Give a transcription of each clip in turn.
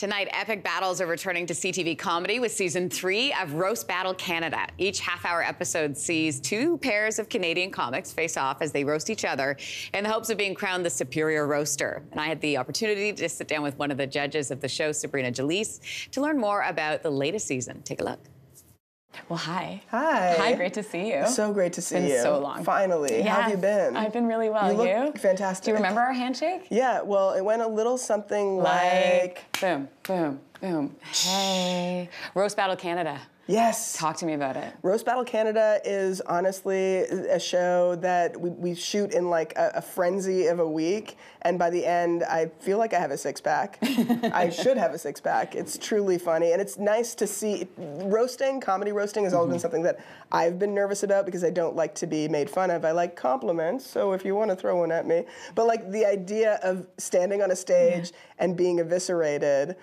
Tonight, epic battles are returning to CTV comedy with season three of Roast Battle Canada. Each half hour episode sees two pairs of Canadian comics face off as they roast each other in the hopes of being crowned the superior roaster. And I had the opportunity to sit down with one of the judges of the show, Sabrina Jalees, to learn more about the latest season. Take a look. Well, hi. Hi. Hi, great to see you. So great to see it's been you. so long. Finally. How have you been? I've been really well. You look you? fantastic. Do you remember our handshake? Yeah, well, it went a little something like... like boom, boom, boom. Hey. Roast Battle Canada. Yes. Talk to me about it. Roast Battle Canada is honestly a show that we, we shoot in like a, a, frenzy of a week, and by the end, I feel like I have a six pack. I should have a six pack. It's truly funny, and it's nice to see. Roasting, comedy roasting, has always mm-hmm. been something that I've been nervous about because I don't like to be made fun of. I like compliments, so if you want to throw one at me, but like the idea of standing on a stage yeah. and being eviscerated.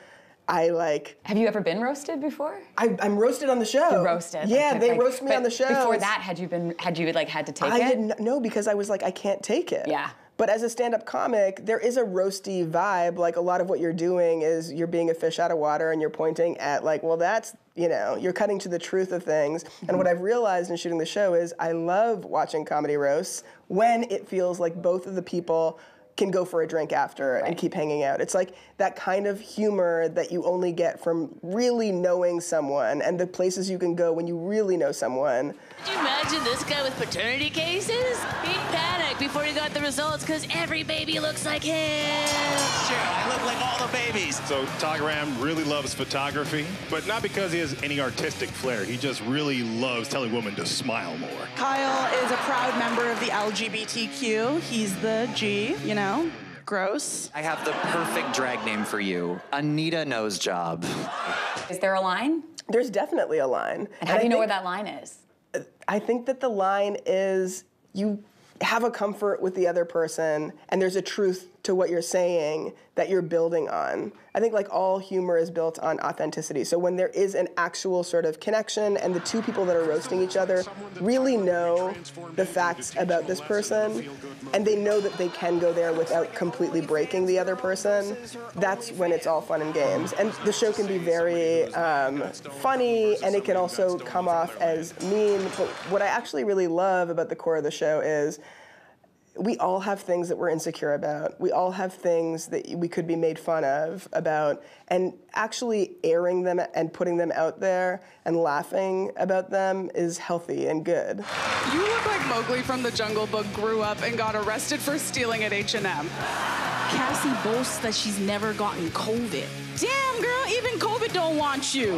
I like. Have you ever been roasted before? I, am roasted on the show. You roasted. Yeah, okay, they like, roast me on the show. Before that, had you been? Had you like had to take I it? I didn't know because I was like, I can't take it. Yeah. But as a stand-up comic, there is a roasty vibe. Like a lot of what you're doing is you're being a fish out of water and you're pointing at like, well, that's you know, you're cutting to the truth of things. Mm-hmm. And what I've realized in shooting the show is I love watching comedy roasts when it feels like both of the people can go for a drink after right. and keep hanging out. It's like that kind of humor that you only get from really knowing someone and the places you can go when you really know someone. Could you imagine this guy with paternity cases? He'd panic before he got the results because every baby looks like him. Sure, babies. So Todd Graham really loves photography, but not because he has any artistic flair. He just really loves telling women to smile more. Kyle is a proud member of the LGBTQ. He's the G, you know know? Gross. I have the perfect drag name for you Anita Nose Job. Is there a line? There's definitely a line. And how and do you know where that line is? I think that the line is you have a comfort with the other person and there's a truth to what you're saying that you're building on. I think like all humor is built on authenticity. So when there is an actual sort of connection and the two people that are roasting each other really know the facts about this person and they know that they can go there without completely breaking the other person, that's when it's all fun and games. And the show can be very um, funny and it can also come off as mean. But what I actually really love about the core of the show is we all have things that we're insecure about. We all have things that we could be made fun of about, and actually airing them and putting them out there and laughing about them is healthy and good. You look like Mowgli from the Jungle Book grew up and got arrested for stealing at H&M. Cassie boasts that she's never gotten COVID. Damn, girl, even COVID don't want you.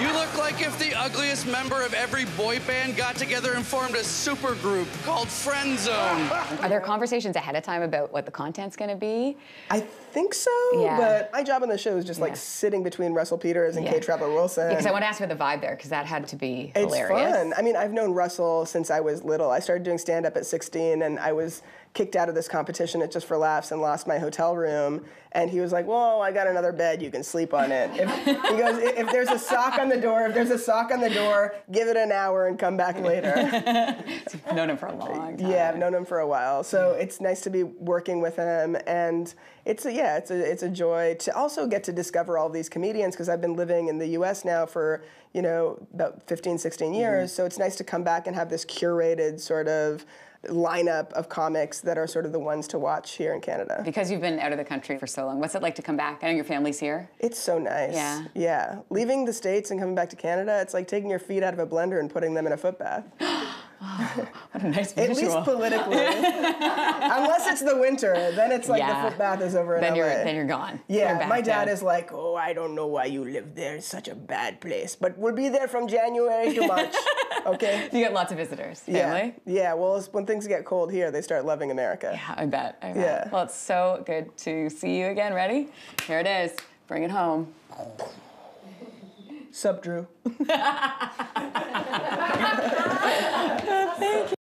You look like if the ugliest member of every boy band got together and formed a super group called Friend Zone. Are there conversations ahead of time about what the content's going to be? I think so, yeah. but my job on the show is just yeah. like sitting between Russell Peters and yeah. Kate Traveler Wilson. Because I want to ask about the vibe there, because that had to be it's hilarious. fun. I mean, I've known Russell since I was little. I started doing stand up at 16, and I was kicked out of this competition at Just for Laughs and lost my hotel room. And he was like, "Well, I got another bed. You can sleep on it." If, he goes, "If there's a sock on the door, if there's a sock on the door, give it an hour and come back later." I've known him for a long time. Yeah, I've known him for a while. So it's nice to be working with him, and it's a, yeah, it's a it's a joy to also get to discover all these comedians because I've been living in the U.S. now for you know about 15, 16 years. Mm-hmm. So it's nice to come back and have this curated sort of lineup of comics that are sort of the ones to watch here in Canada. Because you've been out of the country for so long, what's it like to come back? I know your family's here. It's so nice. Yeah. Yeah. Leaving the States and coming back to Canada, it's like taking your feet out of a blender and putting them in a foot bath. Oh, what a nice visual. At least politically. Unless it's the winter, then it's like yeah. the foot bath is over then in you're, LA. Then you're gone. Yeah, you're my dad is like, oh, I don't know why you live there. It's such a bad place. But we'll be there from January to March. okay? You get lots of visitors, family? Yeah, yeah well, when things get cold here, they start loving America. Yeah, I bet. I bet. Yeah. Well, it's so good to see you again. Ready? Here it is. Bring it home. Sup, Drew. Thank you.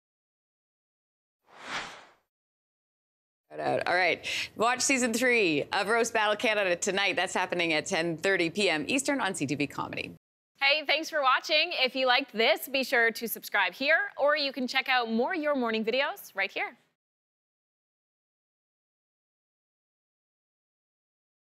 All right, watch season three of Roast Battle Canada tonight. That's happening at 10:30 p.m. Eastern on CTV Comedy. Hey, thanks for watching. If you liked this, be sure to subscribe here, or you can check out more Your Morning videos right here.